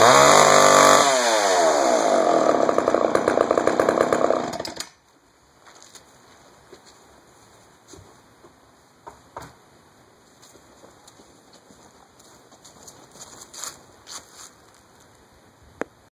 Ah!